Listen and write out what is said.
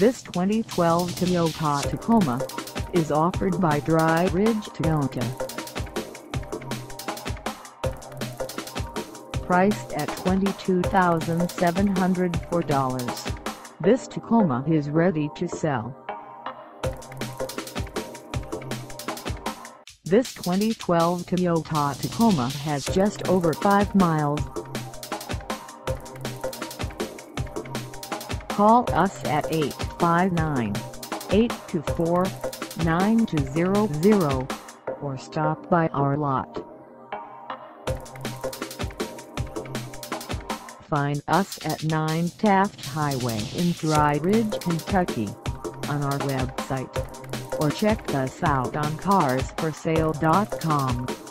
This 2012 Toyota Tacoma is offered by Dry Ridge Toyota. Priced at $22,704, this Tacoma is ready to sell. This 2012 Toyota Tacoma has just over 5 miles. Call us at 859-824-9200 or stop by our lot. Find us at 9 Taft Highway in Dry Ridge, Kentucky on our website or check us out on carsforsale.com.